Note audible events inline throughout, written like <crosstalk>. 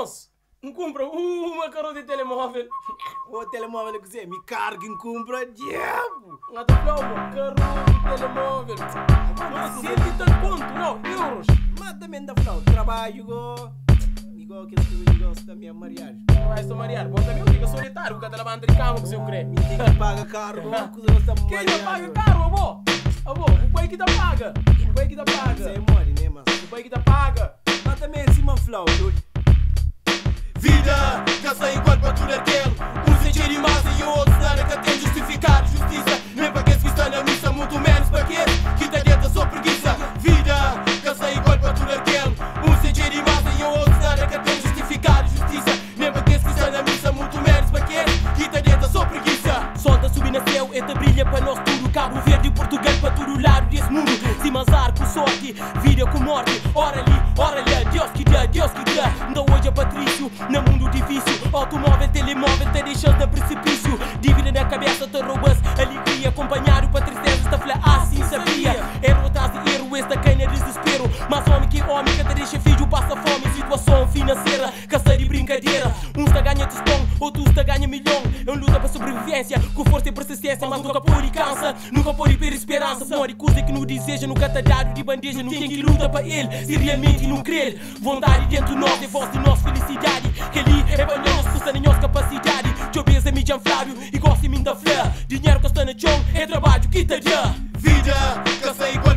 moço, não compra uma carro de telemóvel. <laughs> O telemóvel que você me carga em compra, diabo! Nga tá não, carro de telemóvel. Mas cento e tal ponto, não, euros. Mas também dá final, trabalho, go. Igual aquele que eu gosto da minha mariagem. Vai se mariar, bom também fica solitário, porque tá lavando de cama, que se eu creio. Ninguém que paga caro, Quem paga caro, avô? Avô, o pai que tá paga. O pai que tá Você paga. mora, né, mas? O pai que tá paga. Mas também é cima flow, dude. Vida, caça igual para tudo aquele Um sem cheiro e massa e o outro nada que tem justificar justiça. Nem para aqueles que estão na missa, muito menos para aqueles que da dieta só preguiça. Vida, caça igual para tudo aquele Um sem cheiro e massa e o outro nada que tem justificar justiça. Nem para aqueles que estão na missa, muito menos para aqueles que da dieta só preguiça. Sol da subir na céu, eta brilha para nós tudo. Cabo Verde e Portugal para todo lado desse mundo. Cimazar com sorte, vida com morte. Ora ali, É Patrício, no mundo difícil Automóvel, telemóvel, te deixas no precipício. Dívida na cabeça, te roubas alegria Acompanhar com força e persistência Mas nunca por e cansa, nunca por e per esperança More coisa que não deseja, nunca tá dado de bandeja Não tem que luta para ele, se realmente não crer. Vontade dentro de nós, é voz de nossa felicidade. Que ali é para nós, custa na nossa capacidade. De obesa, mídia Flávio, e gosta em mim da flor Dinheiro que está na chão, é trabalho que te dá. Vida, caça igual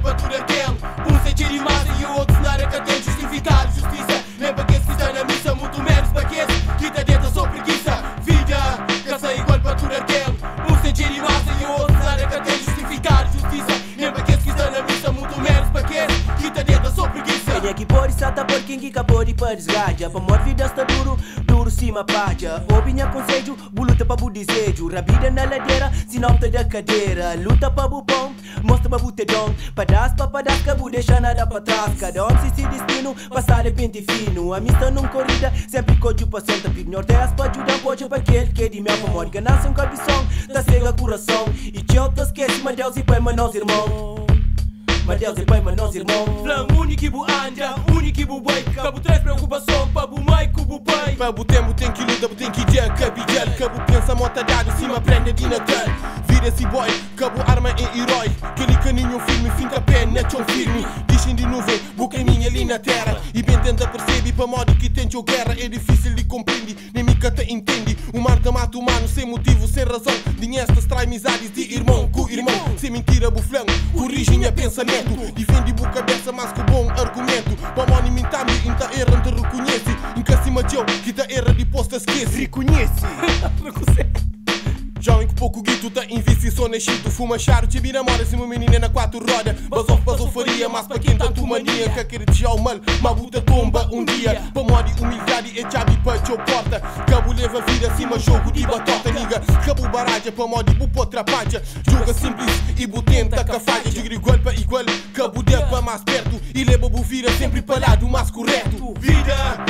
quem que acabou de para desgaja Para mor vida está duro, duro cima paja Opinha conselho, luta para bu desejo Rabida na ladeira, sinopta da cadeira. Luta para bu pão, mostra para bu tedão Padas para padas que bu deixa nada para trás. Cada um se destino, passar é pente fino. A missa não corrida, sempre cojo para senta Pid norteias para ajudar, pode para aquele que é de minha amor Ganância um cabeção, tá cega coração. E tchau, tá esquece, mas Deus e pai, mas nós irmão. Mas Deus é pai, mas nós irmão. Flam único e bu bej Ka bu tresh preocupação, pa bu maj ku bu bej tem que temu ten kilo da bu ten pensa mota dadu cima ma prende di Vira-se boy, cabo arma é herói. Aquele caninho firme, finta pé na chão firme. Dizem de nuvem, bu caminha ali na terra. E bem tenta perceber para modo que tente o guerra. É difícil de compreender, nem me cata entende. O mar da mata humano sem motivo, sem razão. Dinheiro trai amizades de irmão com irmão. Sem mentira, buflão, corrigem a pensamento. Defende bu cabeça, mas com bom argumento. Para monumentar-me, inta erra, te reconhece. Inca cima de eu, que da erra de posta esquece. Reconhece <laughs> Jovem que pouco guito tá em vício só nascido Fuma charo, te vira mora se uma menina na quatro roda Basou, basou faria, mas para quem tanto mania Que acredita ao mal, mas buta tomba um dia. Para mori humildade é chave para teu porta Cabo leva vida acima jogo de batota Liga, cabo baraja para modi bu potra Joga simples e bu tenta que falha De igual para igual, cabo de para mais perto. E leva bu vira sempre para lado mais correto. Vida,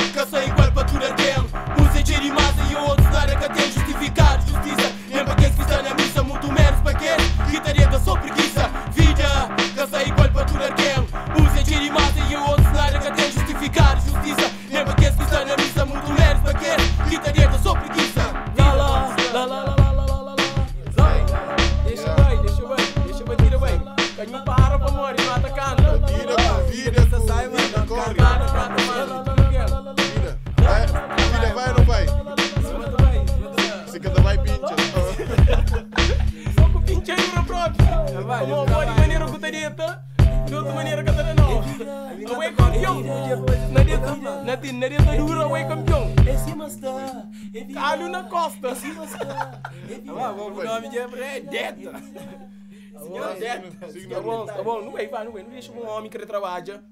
vai pinche. Só pinche meu próprio. Como o boi maneiro cutarieta, de outra maneira cataranó. Away campeão. Nati, nati, nati, duro away campeão. Esse masta. Calho na costa. É Esse masta. O nome de é Deta. tá bom, Tá bom, não é, vai, não vai, Não deixa um homem querer trabalhar.